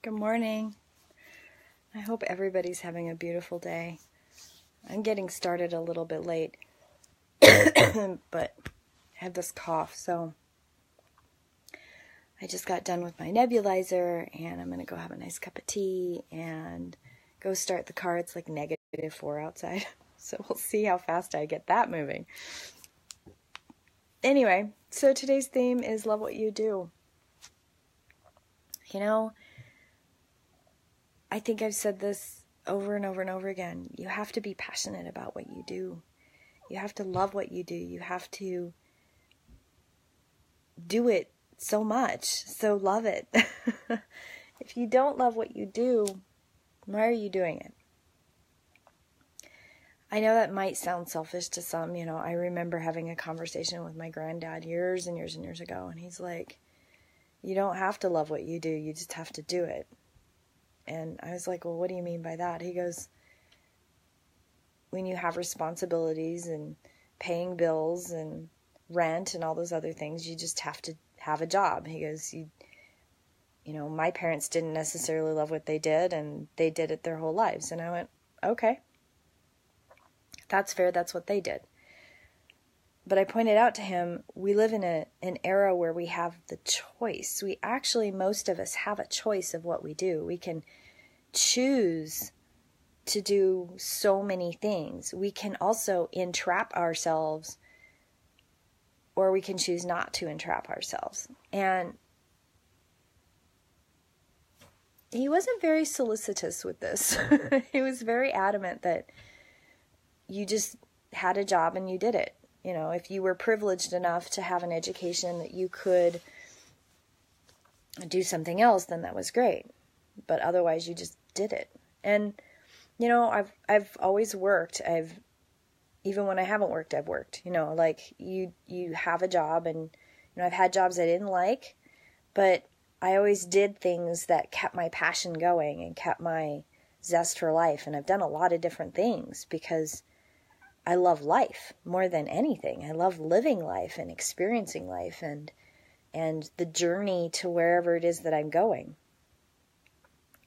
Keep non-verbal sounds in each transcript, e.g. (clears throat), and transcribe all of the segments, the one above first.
Good morning. I hope everybody's having a beautiful day. I'm getting started a little bit late, (coughs) but I have this cough, so I just got done with my nebulizer and I'm going to go have a nice cup of tea and go start the car. It's like negative four outside, (laughs) so we'll see how fast I get that moving. Anyway, so today's theme is love what you do. You know, I think I've said this over and over and over again. You have to be passionate about what you do. You have to love what you do. You have to do it so much. So love it. (laughs) if you don't love what you do, why are you doing it? I know that might sound selfish to some. You know, I remember having a conversation with my granddad years and years and years ago, and he's like, You don't have to love what you do, you just have to do it. And I was like, Well, what do you mean by that? He goes, When you have responsibilities and paying bills and rent and all those other things, you just have to have a job. He goes, You you know, my parents didn't necessarily love what they did and they did it their whole lives. And I went, Okay. That's fair, that's what they did. But I pointed out to him, we live in a, an era where we have the choice. We actually, most of us, have a choice of what we do. We can choose to do so many things. We can also entrap ourselves, or we can choose not to entrap ourselves. And he wasn't very solicitous with this. (laughs) he was very adamant that you just had a job and you did it you know, if you were privileged enough to have an education that you could do something else, then that was great. But otherwise, you just did it. And you know, I've I've always worked. I've even when I haven't worked, I've worked. You know, like you you have a job, and you know, I've had jobs I didn't like, but I always did things that kept my passion going and kept my zest for life. And I've done a lot of different things because I love life more than anything. I love living life and experiencing life and and the journey to wherever it is that I'm going.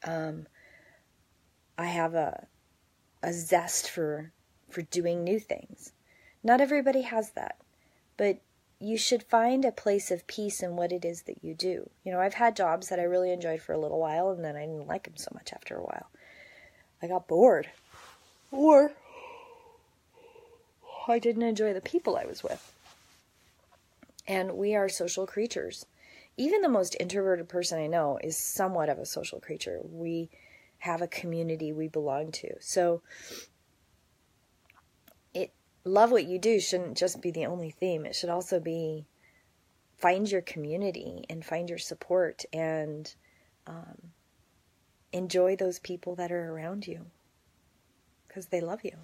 Um, I have a a zest for for doing new things. Not everybody has that, but you should find a place of peace in what it is that you do. You know, I've had jobs that I really enjoyed for a little while and then I didn't like them so much after a while. I got bored. Or I didn't enjoy the people I was with. And we are social creatures. Even the most introverted person I know is somewhat of a social creature. We have a community we belong to. So it love what you do shouldn't just be the only theme. It should also be find your community and find your support and um, enjoy those people that are around you because they love you.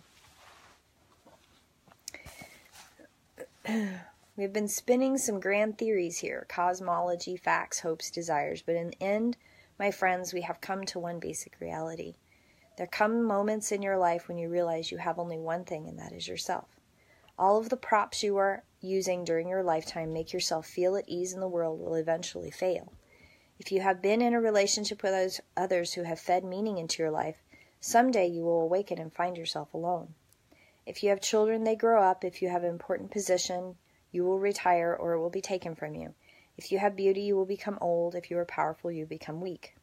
(clears throat) We've been spinning some grand theories here cosmology, facts, hopes, desires, but in the end, my friends, we have come to one basic reality. There come moments in your life when you realize you have only one thing, and that is yourself. All of the props you are using during your lifetime make yourself feel at ease in the world will eventually fail. If you have been in a relationship with others who have fed meaning into your life, someday you will awaken and find yourself alone. If you have children, they grow up. If you have an important position, you will retire or it will be taken from you. If you have beauty, you will become old. If you are powerful, you become weak.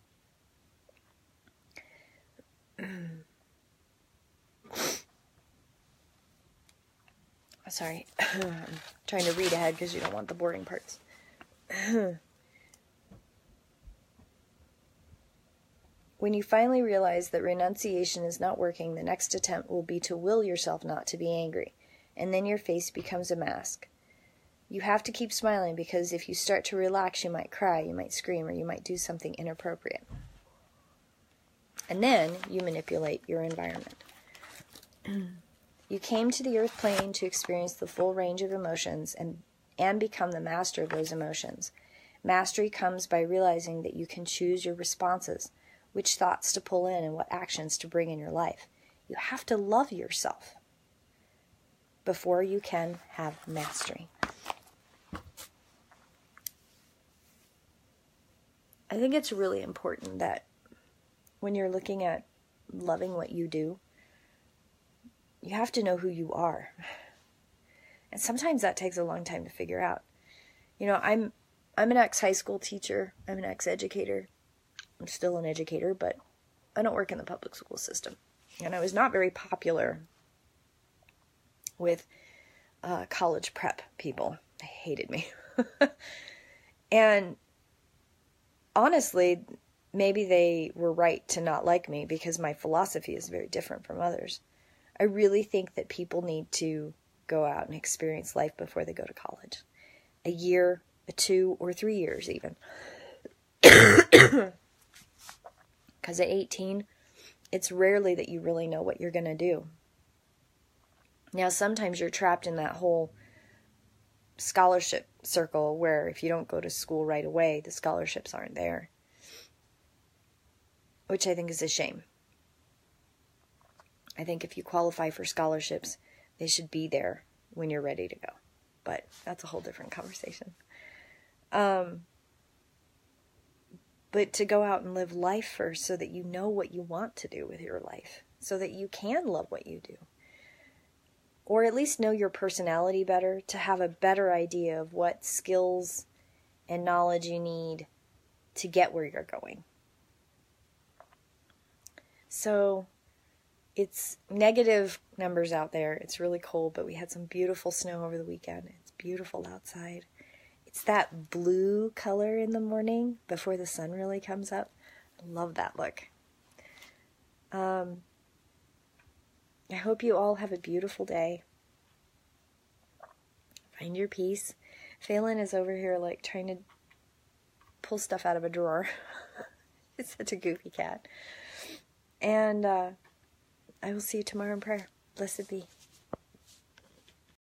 (clears throat) Sorry, (clears throat) I'm trying to read ahead because you don't want the boring parts. (clears throat) When you finally realize that renunciation is not working, the next attempt will be to will yourself not to be angry, and then your face becomes a mask. You have to keep smiling because if you start to relax, you might cry, you might scream, or you might do something inappropriate. And then you manipulate your environment. (clears throat) you came to the earth plane to experience the full range of emotions and, and become the master of those emotions. Mastery comes by realizing that you can choose your responses which thoughts to pull in and what actions to bring in your life. You have to love yourself before you can have mastery. I think it's really important that when you're looking at loving what you do, you have to know who you are. And sometimes that takes a long time to figure out. You know, I'm I'm an ex high school teacher. I'm an ex educator. I'm still an educator, but I don't work in the public school system. And I was not very popular with uh, college prep people. They hated me. (laughs) and honestly, maybe they were right to not like me because my philosophy is very different from others. I really think that people need to go out and experience life before they go to college. A year, a two, or three years, even. (coughs) (coughs) Because at 18, it's rarely that you really know what you're going to do. Now, sometimes you're trapped in that whole scholarship circle where if you don't go to school right away, the scholarships aren't there which I think is a shame. I think if you qualify for scholarships, they should be there when you're ready to go. But that's a whole different conversation. Um, but to go out and live life first so that you know what you want to do with your life, so that you can love what you do. Or at least know your personality better to have a better idea of what skills and knowledge you need to get where you're going. So it's negative numbers out there. It's really cold, but we had some beautiful snow over the weekend. It's beautiful outside. It's that blue color in the morning before the sun really comes up. I love that look. Um, I hope you all have a beautiful day. Find your peace. Phelan is over here like trying to pull stuff out of a drawer. (laughs) it's such a goofy cat. And uh, I will see you tomorrow in prayer. Blessed be.